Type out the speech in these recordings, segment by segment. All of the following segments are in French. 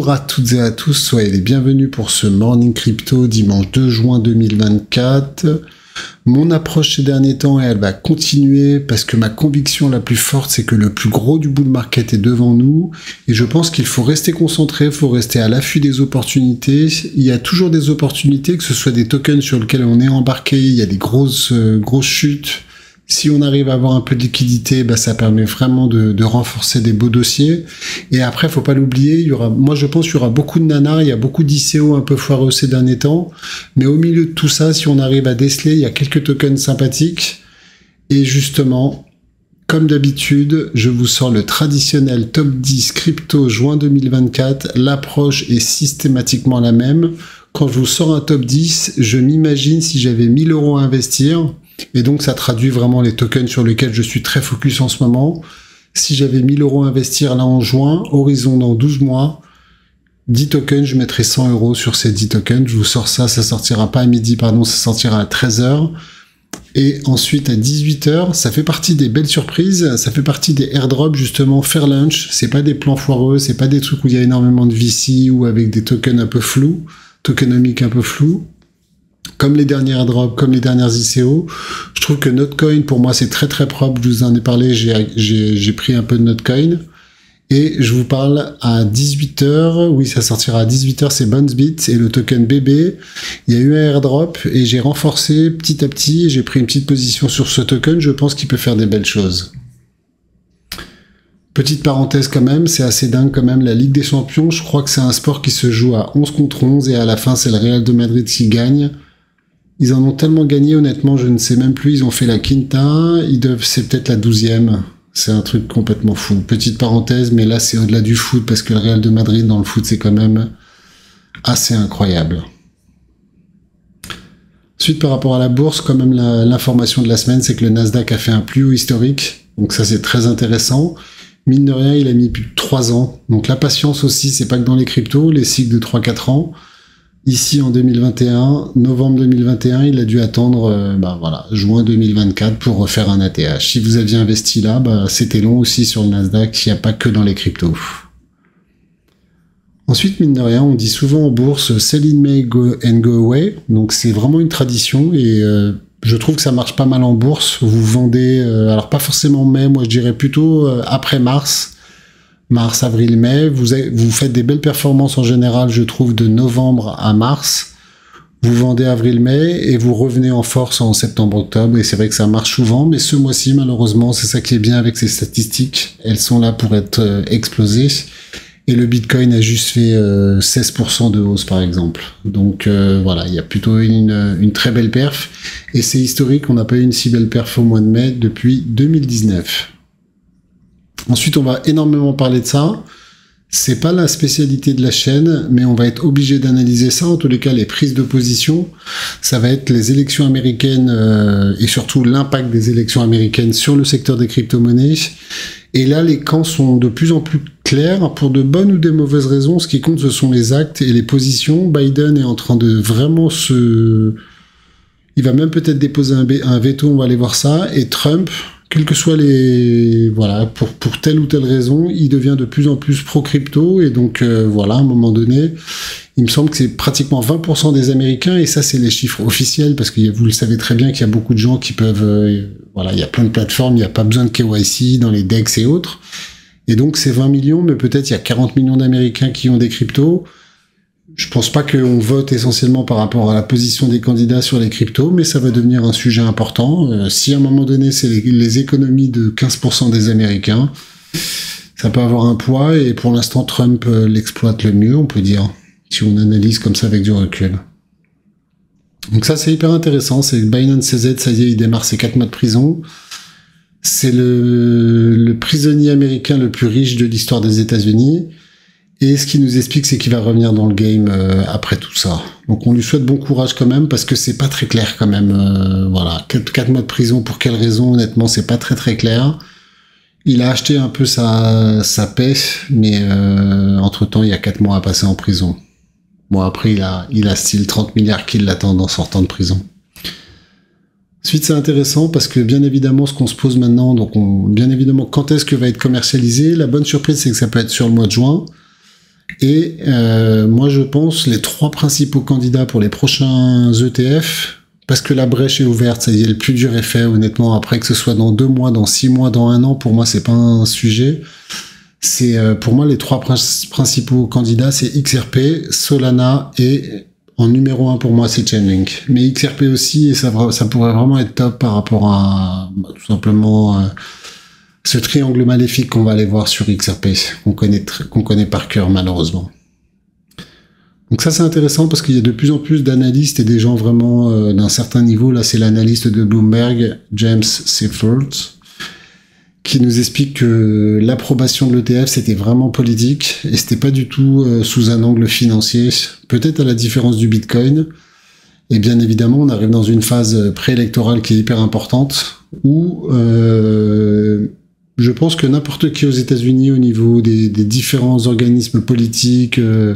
Bonjour à toutes et à tous, soyez les bienvenus pour ce Morning Crypto dimanche 2 juin 2024. Mon approche ces derniers temps, elle va continuer parce que ma conviction la plus forte, c'est que le plus gros du bull market est devant nous. Et je pense qu'il faut rester concentré, il faut rester à l'affût des opportunités. Il y a toujours des opportunités, que ce soit des tokens sur lesquels on est embarqué, il y a des grosses, euh, grosses chutes si on arrive à avoir un peu de liquidité, bah, ça permet vraiment de, renforcer des beaux dossiers. Et après, faut pas l'oublier, y aura, moi je pense qu'il y aura beaucoup de nanas, il y a beaucoup d'ICO un peu foireux ces derniers temps. Mais au milieu de tout ça, si on arrive à déceler, il y a quelques tokens sympathiques. Et justement, comme d'habitude, je vous sors le traditionnel top 10 crypto juin 2024. L'approche est systématiquement la même. Quand je vous sors un top 10, je m'imagine si j'avais 1000 euros à investir, et donc, ça traduit vraiment les tokens sur lesquels je suis très focus en ce moment. Si j'avais 1000 euros à investir là en juin, horizon dans 12 mois, 10 tokens, je mettrais 100 euros sur ces 10 tokens. Je vous sors ça, ça sortira pas à midi, pardon, ça sortira à 13h. Et ensuite à 18h, ça fait partie des belles surprises, ça fait partie des airdrops justement faire lunch, c'est pas des plans foireux, c'est pas des trucs où il y a énormément de VC ou avec des tokens un peu flous, tokenomiques un peu flous comme les dernières drops, comme les dernières ICO. Je trouve que Notcoin, pour moi, c'est très très propre. Je vous en ai parlé, j'ai pris un peu de Notcoin. Et je vous parle à 18h, oui, ça sortira à 18h, c'est Bonesbit et le token BB. Il y a eu un airdrop et j'ai renforcé petit à petit, j'ai pris une petite position sur ce token, je pense qu'il peut faire des belles choses. Petite parenthèse quand même, c'est assez dingue quand même, la Ligue des Champions, je crois que c'est un sport qui se joue à 11 contre 11 et à la fin c'est le Real de Madrid qui gagne. Ils en ont tellement gagné, honnêtement, je ne sais même plus. Ils ont fait la quinta, ils doivent, c'est peut-être la douzième. C'est un truc complètement fou. Petite parenthèse, mais là, c'est au-delà du foot, parce que le Real de Madrid, dans le foot, c'est quand même assez incroyable. Ensuite, par rapport à la bourse, quand même, l'information de la semaine, c'est que le Nasdaq a fait un plus haut historique. Donc ça, c'est très intéressant. Mine de rien, il a mis plus de 3 ans. Donc la patience aussi, c'est pas que dans les cryptos, les cycles de 3-4 ans. Ici en 2021, novembre 2021, il a dû attendre euh, bah, voilà, juin 2024 pour refaire un ATH. Si vous aviez investi là, bah, c'était long aussi sur le Nasdaq, il n'y a pas que dans les cryptos. Ensuite, mine de rien, on dit souvent en bourse sell in May go and go away. Donc c'est vraiment une tradition et euh, je trouve que ça marche pas mal en bourse. Vous vendez, euh, alors pas forcément mai, moi je dirais plutôt après mars mars, avril, mai. Vous, vous faites des belles performances en général, je trouve, de novembre à mars. Vous vendez avril-mai et vous revenez en force en septembre-octobre. Et c'est vrai que ça marche souvent, mais ce mois-ci, malheureusement, c'est ça qui est bien avec ces statistiques. Elles sont là pour être euh, explosées. Et le Bitcoin a juste fait 16% euh, de hausse, par exemple. Donc euh, voilà, il y a plutôt une, une très belle perf. Et c'est historique, on n'a pas eu une si belle perf au mois de mai depuis 2019. Ensuite, on va énormément parler de ça. C'est pas la spécialité de la chaîne, mais on va être obligé d'analyser ça. En tous les cas, les prises de position, ça va être les élections américaines euh, et surtout l'impact des élections américaines sur le secteur des crypto-monnaies. Et là, les camps sont de plus en plus clairs pour de bonnes ou de mauvaises raisons. Ce qui compte, ce sont les actes et les positions. Biden est en train de vraiment se... Il va même peut-être déposer un veto, on va aller voir ça. Et Trump, quels que soient les voilà pour pour telle ou telle raison, il devient de plus en plus pro crypto et donc euh, voilà à un moment donné, il me semble que c'est pratiquement 20% des Américains. Et ça c'est les chiffres officiels parce que vous le savez très bien qu'il y a beaucoup de gens qui peuvent euh, voilà il y a plein de plateformes, il n'y a pas besoin de KYC dans les DEX et autres. Et donc c'est 20 millions mais peut-être il y a 40 millions d'Américains qui ont des cryptos je pense pas qu'on vote essentiellement par rapport à la position des candidats sur les cryptos, mais ça va devenir un sujet important. Euh, si à un moment donné, c'est les, économies de 15% des Américains, ça peut avoir un poids, et pour l'instant, Trump euh, l'exploite le mieux, on peut dire, si on analyse comme ça avec du recul. Donc ça, c'est hyper intéressant. C'est Binance CZ, ça y est, il démarre ses 4 mois de prison. C'est le, le prisonnier américain le plus riche de l'histoire des États-Unis. Et ce qui nous explique, c'est qu'il va revenir dans le game euh, après tout ça. Donc on lui souhaite bon courage quand même, parce que c'est pas très clair quand même. Euh, voilà, 4, mois de prison, pour quelle raison Honnêtement, c'est pas très très clair. Il a acheté un peu sa, sa paix, mais euh, entre-temps, il y a 4 mois à passer en prison. Bon, après, il a, il a style 30 milliards qui l'attendent en sortant de prison. Ensuite, c'est intéressant parce que bien évidemment, ce qu'on se pose maintenant, donc on, bien évidemment, quand est-ce que va être commercialisé? La bonne surprise, c'est que ça peut être sur le mois de juin. Et euh, moi, je pense les trois principaux candidats pour les prochains ETF, parce que la brèche est ouverte, ça y est, le plus dur est fait, honnêtement. Après, que ce soit dans deux mois, dans six mois, dans un an, pour moi, c'est pas un sujet. C'est euh, pour moi les trois principaux candidats, c'est XRP, Solana et en numéro un pour moi, c'est Chainlink. Mais XRP aussi, et ça, ça pourrait vraiment être top par rapport à bah, tout simplement euh, ce triangle maléfique qu'on va aller voir sur XRP, qu'on connaît, connaît par cœur malheureusement. Donc ça c'est intéressant parce qu'il y a de plus en plus d'analystes et des gens vraiment euh, d'un certain niveau. Là c'est l'analyste de Bloomberg, James Seifert, qui nous explique que l'approbation de l'ETF c'était vraiment politique et c'était pas du tout euh, sous un angle financier, peut-être à la différence du Bitcoin. Et bien évidemment, on arrive dans une phase préélectorale qui est hyper importante où euh, je pense que n'importe qui aux États-Unis au niveau des, différents organismes politiques euh,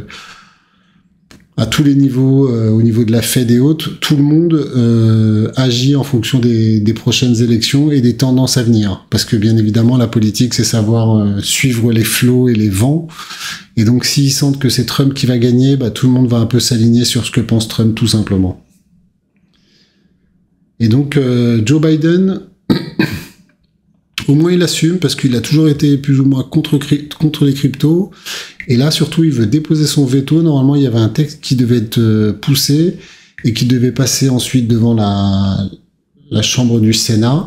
à tous les niveaux, euh, au niveau de la Fed et autres, tout le monde euh, agit en fonction des, prochaines élections et des tendances à venir. Parce que bien évidemment, la politique, c'est savoir suivre les flots et les vents. Et donc, s'ils sentent que c'est Trump qui va gagner, bah, tout le monde va un peu s'aligner sur ce que pense Trump, tout simplement. Et donc, Joe Biden, au moins il assume parce qu'il a toujours été plus ou moins contre, les cryptos. Et là, surtout, il veut déposer son veto. Normalement, il y avait un texte qui devait être euh, poussé et qui devait passer ensuite devant la, chambre du Sénat.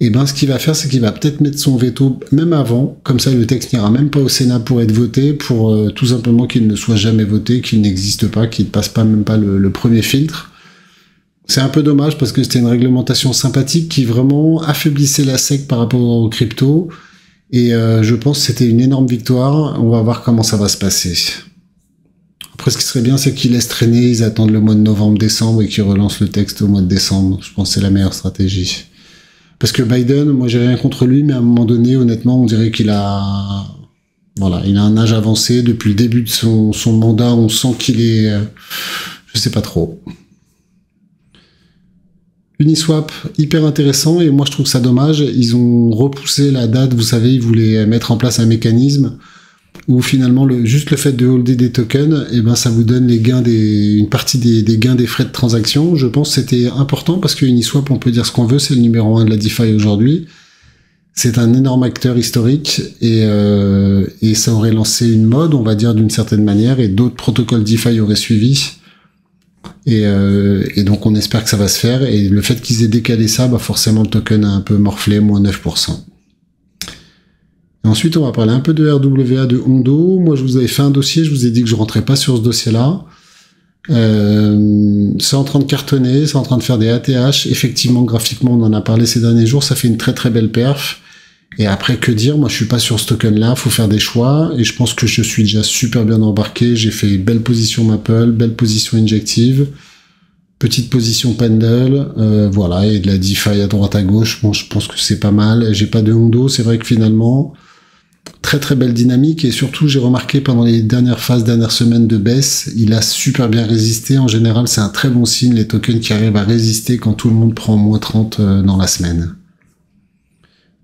Et ben, ce qu'il va faire, c'est qu'il va peut-être mettre son veto même avant. Comme ça, le texte n'ira même pas au Sénat pour être voté, pour euh, tout simplement qu'il ne soit jamais voté, qu'il n'existe pas, qu'il ne passe pas même pas le premier filtre. C'est un peu dommage parce que c'était une réglementation sympathique qui vraiment affaiblissait la SEC par rapport aux cryptos. Et euh, je pense que c'était une énorme victoire. On va voir comment ça va se passer. Après, ce qui serait bien, c'est qu'ils laissent traîner, ils attendent le mois de novembre-décembre et qu'ils relancent le texte au mois de décembre. Je pense que c'est la meilleure stratégie. Parce que Biden, moi j'ai rien contre lui, mais à un moment donné, honnêtement, on dirait qu'il a, voilà, il a un âge avancé. Depuis le début de son, mandat, on sent qu'il est, euh, je sais pas trop. Uniswap, hyper intéressant, et moi je trouve ça dommage. Ils ont repoussé la date, vous savez, ils voulaient mettre en place un mécanisme où finalement le, juste le fait de holder des tokens, eh ben ça vous donne les gains des, une partie des, gains des frais de transaction. Je pense que c'était important parce que Uniswap, on peut dire ce qu'on veut, c'est le numéro un de la DeFi aujourd'hui. C'est un énorme acteur historique et, euh, et ça aurait lancé une mode, on va dire d'une certaine manière, et d'autres protocoles DeFi auraient suivi. Euh, et, donc on espère que ça va se faire. Et le fait qu'ils aient décalé ça, bah forcément le token a un peu morflé, moins 9%. ensuite, on va parler un peu de RWA de Hondo. Moi, je vous avais fait un dossier, je vous ai dit que je rentrais pas sur ce dossier-là. Euh, c'est en train de cartonner, c'est en train de faire des ATH. Effectivement, graphiquement, on en a parlé ces derniers jours, ça fait une très très belle perf. Et après, que dire? Moi, je suis pas sur ce token-là. Faut faire des choix. Et je pense que je suis déjà super bien embarqué. J'ai fait belle position Maple, belle position injective, petite position Pendle, euh, voilà, et de la DeFi à droite à gauche. Bon, je pense que c'est pas mal. J'ai pas de Hondo. C'est vrai que finalement, très très belle dynamique. Et surtout, j'ai remarqué pendant les dernières phases, dernières semaines de baisse, il a super bien résisté. En général, c'est un très bon signe les tokens qui arrivent à résister quand tout le monde prend moins 30 euh, dans la semaine.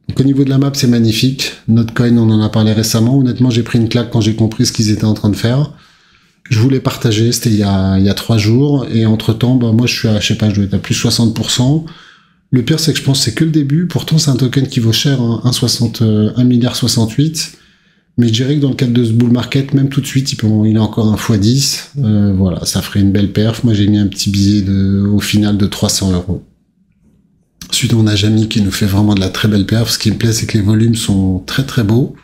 Donc au niveau de la map, c'est magnifique. Notcoin, on en a parlé récemment. Honnêtement, j'ai pris une claque quand j'ai compris ce qu'ils étaient en train de faire. Je voulais partager, c'était il y a, il y a trois jours. Et entre-temps, bah, moi, je suis à, je sais pas, je dois être à plus 60%. Le pire, c'est que je pense que c'est que le début. Pourtant, c'est un token qui vaut cher, hein, 1,60, milliard 68. Mais je dirais que dans le cadre de ce bull market, même tout de suite, il, peut, il a encore un x10. Euh, voilà, ça ferait une belle perf. Moi, j'ai mis un petit billet de, au final de 300 euros. Ensuite, on a Jamie qui nous fait vraiment de la très belle perf. Ce qui me plaît, c'est que les volumes sont très très beaux.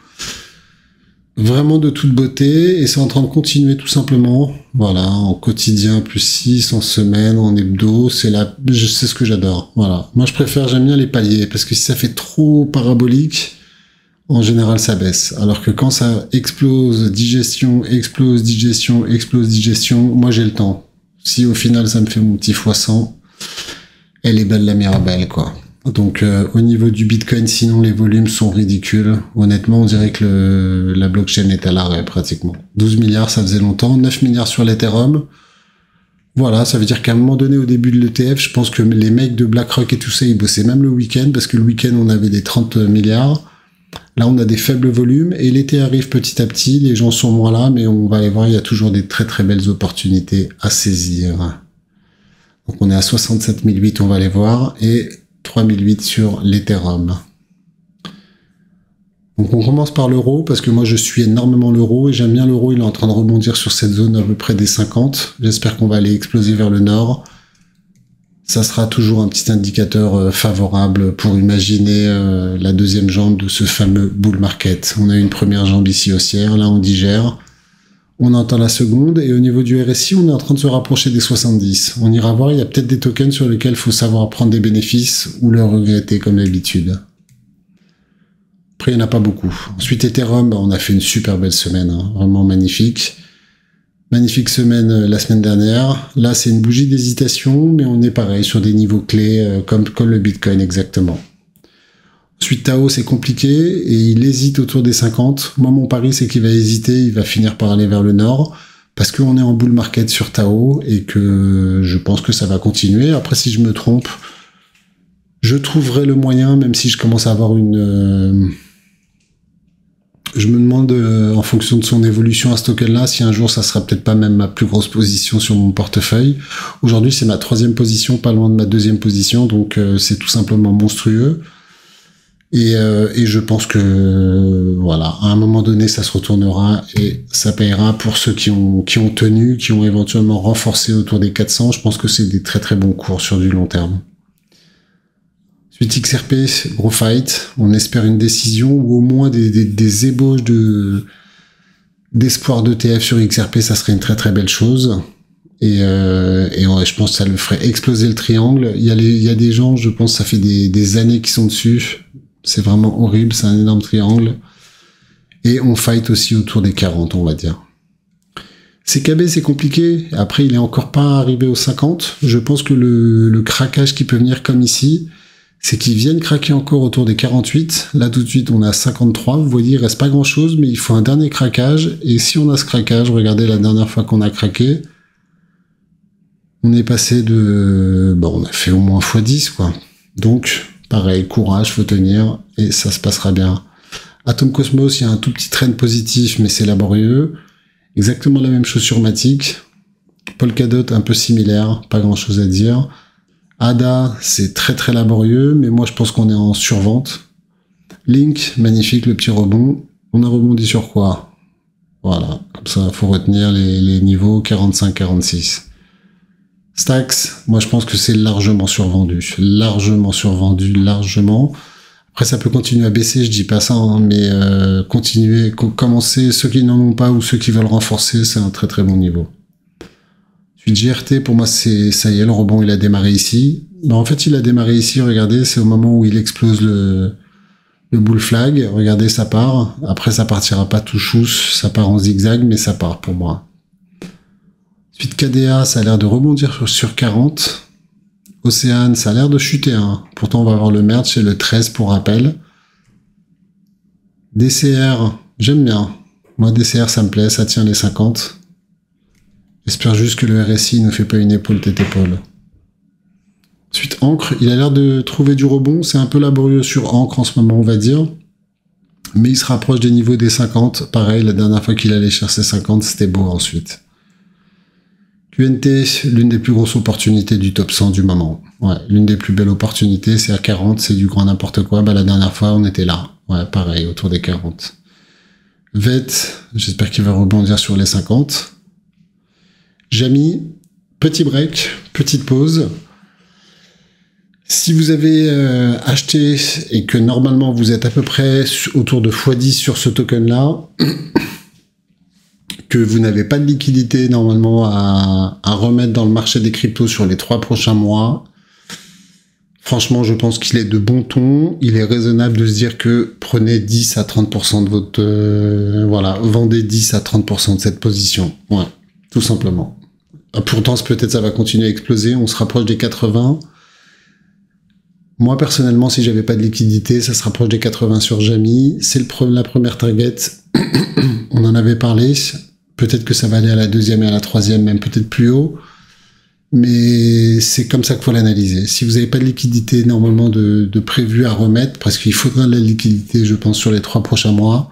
Vraiment de toute beauté. Et c'est en train de continuer tout simplement. Voilà, en quotidien, plus 6, en semaine, en hebdo. C'est la, je ce que j'adore. Voilà. Moi, je préfère, j'aime bien les paliers. Parce que si ça fait trop parabolique, en général, ça baisse. Alors que quand ça explose, digestion, explose, digestion, explose, digestion, moi, j'ai le temps. Si au final, ça me fait mon petit x100, elle est belle la Mirabelle, quoi. Donc euh, au niveau du Bitcoin, sinon les volumes sont ridicules. Honnêtement, on dirait que la blockchain est à l'arrêt pratiquement. 12 milliards, ça faisait longtemps. 9 milliards sur l'Ethereum. Voilà, ça veut dire qu'à un moment donné, au début de l'ETF, je pense que les mecs de BlackRock et tout ça, ils bossaient même le week-end, parce que le week-end, on avait des 30 milliards. Là, on a des faibles volumes et l'été arrive petit à petit. Les gens sont moins là, mais on va aller voir, il y a toujours des très très belles opportunités à saisir. Donc on est à 67 008, on va aller voir, et 3008 sur l'Ethereum. Donc on commence par l'euro parce que moi je suis énormément l'euro et j'aime bien l'euro, il est en train de rebondir sur cette zone à peu près des 50. J'espère qu'on va aller exploser vers le nord. Ça sera toujours un petit indicateur euh, favorable pour imaginer euh, la deuxième jambe de ce fameux bull market. On a une première jambe ici haussière, là on digère. On entend la seconde et au niveau du RSI, on est en train de se rapprocher des 70. On ira voir, il y a peut-être des tokens sur lesquels il faut savoir prendre des bénéfices ou le regretter comme d'habitude. Après, il n'y en a pas beaucoup. Ensuite, Ethereum, bah, on a fait une super belle semaine, hein. vraiment magnifique. Magnifique semaine euh, la semaine dernière. Là, c'est une bougie d'hésitation, mais on est pareil sur des niveaux clés euh, comme, comme le Bitcoin exactement. Ensuite, Tao, c'est compliqué et il hésite autour des 50. Moi, mon pari, c'est qu'il va hésiter, il va finir par aller vers le nord parce qu'on est en bull market sur Tao et que je pense que ça va continuer. Après, si je me trompe, je trouverai le moyen, même si je commence à avoir une, euh, je me demande, euh, en fonction de son évolution à ce token-là, si un jour ça sera peut-être pas même ma plus grosse position sur mon portefeuille. Aujourd'hui, c'est ma troisième position, pas loin de ma deuxième position, donc euh, c'est tout simplement monstrueux. Et, euh, et, je pense que voilà, à un moment donné, ça se retournera et ça payera pour ceux qui ont qui ont tenu, qui ont éventuellement renforcé autour des 400. Je pense que c'est des très très bons cours sur du long terme. Suite XRP, gros fight. On espère une décision ou au moins des, des, ébauches de d'espoir d'ETF sur XRP, ça serait une très très belle chose. Et, euh, et je pense que ça le ferait exploser le triangle. Il y a, les, il y a des gens, je pense, ça fait des, des années qui sont dessus. C'est vraiment horrible, c'est un énorme triangle. Et on fight aussi autour des 40, on va dire. CKB, c'est compliqué. Après, il est encore pas arrivé aux 50. Je pense que le, craquage qui peut venir comme ici, c'est qu'ils viennent craquer encore autour des 48. Là, tout de suite, on a 53. Vous voyez, il reste pas grand chose, mais il faut un dernier craquage. Et si on a ce craquage, regardez la dernière fois qu'on a craqué, on est passé de, bon, on a fait au moins x10, quoi. Donc, pareil, courage, faut tenir, et ça se passera bien. Atom Cosmos, il y a un tout petit train positif, mais c'est laborieux. Exactement la même chose sur Matic. Polkadot, un peu similaire, pas grand chose à dire. Ada, c'est très très laborieux, mais moi je pense qu'on est en survente. Link, magnifique le petit rebond. On a rebondi sur quoi? Voilà, comme ça, faut retenir les, niveaux 45-46. Stacks, moi je pense que c'est largement survendu, largement survendu, largement. Après ça peut continuer à baisser, je dis pas ça, hein, mais euh, continuer, commencer, ceux qui n'en ont pas ou ceux qui veulent renforcer, c'est un très très bon niveau. GRT, pour moi, c'est ça y est, le rebond, il a démarré ici. Ben, en fait, il a démarré ici, regardez, c'est au moment où il explose le, le bull flag. Regardez, ça part. Après, ça partira pas tout chousse, ça part en zigzag, mais ça part pour moi. Suite KDA, ça a l'air de rebondir sur 40. Océane, ça a l'air de chuter. Hein. Pourtant, on va avoir le merge, c'est le 13 pour rappel. DCR, j'aime bien. Moi, DCR, ça me plaît, ça tient les 50. J'espère juste que le RSI ne fait pas une épaule tête épaule. Ensuite, Encre, il a l'air de trouver du rebond. C'est un peu laborieux sur Encre en ce moment, on va dire. Mais il se rapproche des niveaux des 50. Pareil, la dernière fois qu'il allait chercher 50, c'était beau ensuite. QNT, l'une des plus grosses opportunités du top 100 du moment. Ouais, l'une des plus belles opportunités, c'est à 40, c'est du grand n'importe quoi. Bah, la dernière fois, on était là. Ouais, pareil, autour des 40. VET, j'espère qu'il va rebondir sur les 50. Jamy, petit break, petite pause. Si vous avez euh, acheté et que normalement vous êtes à peu près autour de x10 sur ce token-là, que vous n'avez pas de liquidité normalement à, remettre dans le marché des cryptos sur les trois prochains mois, franchement je pense qu'il est de bon ton. Il est raisonnable de se dire que prenez 10 à 30% de votre... Euh, voilà, vendez 10 à 30% de cette position. Tout simplement. Ah, pourtant, peut-être ça va continuer à exploser. On se rapproche des 80. Moi, personnellement, si j'avais pas de liquidité, ça se rapproche des 80 sur Jamy. C'est la première target. On en avait parlé. Peut-être que ça va aller à la deuxième et à la troisième, même peut-être plus haut. Mais c'est comme ça qu'il faut l'analyser. Si vous n'avez pas de liquidité normalement de, de prévu à remettre, parce qu'il faudra de la liquidité, je pense, sur les trois prochains mois,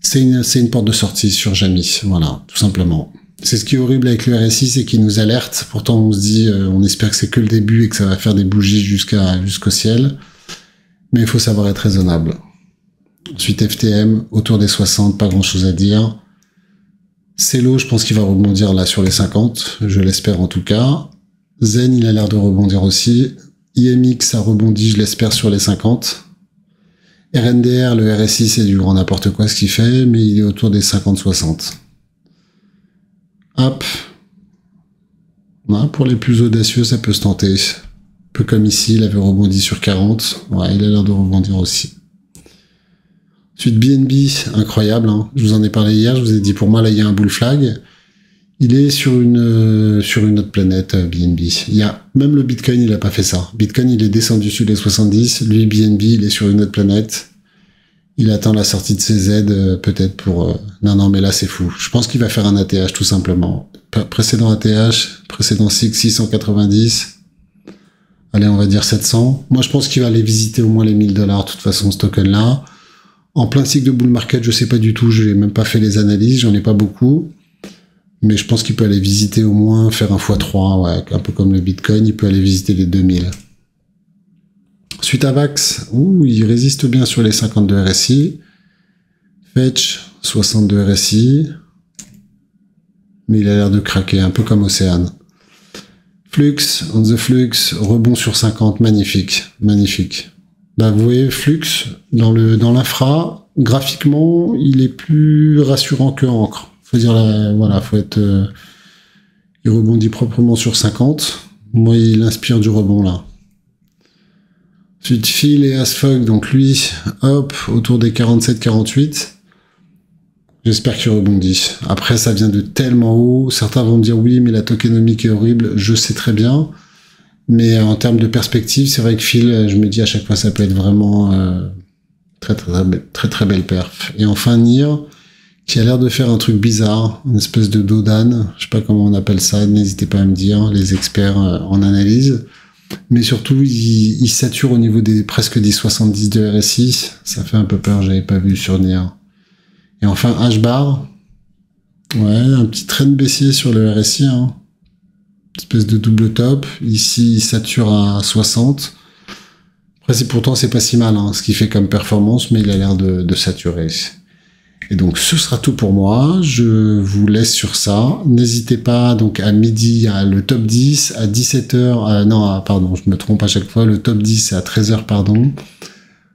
c'est une, une porte de sortie sur Jamis. Voilà, tout simplement. C'est ce qui est horrible avec le RSI, c'est qu'il nous alerte. Pourtant, on se dit, euh, on espère que c'est que le début et que ça va faire des bougies jusqu'à jusqu'au ciel. Mais il faut savoir être raisonnable. Ensuite, FTM, autour des 60, pas grand chose à dire. Celo, je pense qu'il va rebondir là sur les 50, je l'espère en tout cas. Zen, il a l'air de rebondir aussi. IMX a rebondi, je l'espère, sur les 50. RNDR, le RSI, c'est du grand n'importe quoi ce qu'il fait, mais il est autour des 50-60. Hop. pour les plus audacieux, ça peut se tenter. Peu comme ici, il avait rebondi sur 40. Ouais, il a l'air de rebondir aussi. Ensuite, BNB, incroyable. Hein. Je vous en ai parlé hier. Je vous ai dit pour moi là, il y a un bull flag. Il est sur une euh, sur une autre planète, BNB. Euh, il y a même le Bitcoin, il a pas fait ça. Bitcoin, il est descendu sur les 70. Lui, BNB, il est sur une autre planète. Il attend la sortie de ses aides euh, peut-être pour. Non, non, mais là c'est fou. Je pense qu'il va faire un ATH tout simplement. Précédent ATH, précédent SIX 690. Allez, on va dire 700. Moi, je pense qu'il va aller visiter au moins les 1000 dollars. De toute façon, ce token-là. En plein cycle de bull market, je sais pas du tout, je n'ai même pas fait les analyses, j'en ai pas beaucoup. Mais je pense qu'il peut aller visiter au moins, faire un x3, ouais, un peu comme le Bitcoin, il peut aller visiter les 2000. Suite à Vax, ouh, il résiste bien sur les 52 RSI. Fetch, 62 RSI. Mais il a l'air de craquer, un peu comme Océane. Flux, on the flux, rebond sur 50, magnifique, magnifique. Bah, vous voyez, Flux, dans le dans l'infra, graphiquement, il est plus rassurant que Encre. Faut dire, voilà, faut être... Euh, il rebondit proprement sur 50. Moi, il inspire du rebond, là. Ensuite, Phil et Asfog, donc lui, hop, autour des 47-48. J'espère qu'il rebondit. Après, ça vient de tellement haut. Certains vont me dire oui, mais la tokenomique est horrible. Je sais très bien. Mais en termes de perspective, c'est vrai que Phil, je me dis à chaque fois, ça peut être vraiment euh, très, très, très, très, belle perf. Et enfin, Nir, qui a l'air de faire un truc bizarre, une espèce de dodan, je sais pas comment on appelle ça, n'hésitez pas à me dire, les experts euh, en analyse. Mais surtout, il, il, sature au niveau des presque des 70 de RSI. Ça fait un peu peur, j'avais pas vu sur Nir. Et enfin, H-bar. Ouais, un petit train baissier sur le RSI, hein espèce de double top. Ici, il sature à 60. Après, c'est pourtant, c'est pas si mal, hein, ce qu'il fait comme performance, mais il a l'air de, de, saturer. Et donc, ce sera tout pour moi. Je vous laisse sur ça. N'hésitez pas, donc, à midi, à le top 10, à 17h, euh, non, pardon, je me trompe à chaque fois. Le top 10, c'est à 13h, pardon.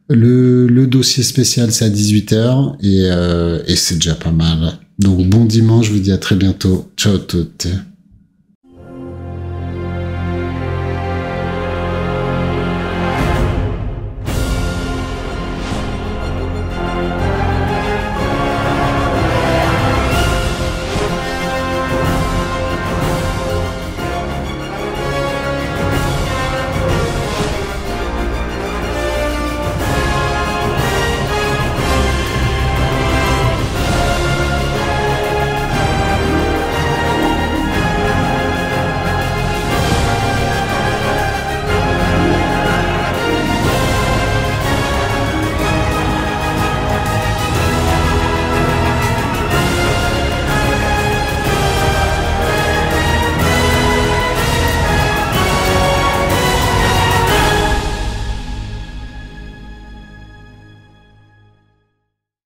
Le, le dossier spécial, c'est à 18h, et, euh, et c'est déjà pas mal. Donc, bon dimanche, je vous dis à très bientôt. Ciao toutes.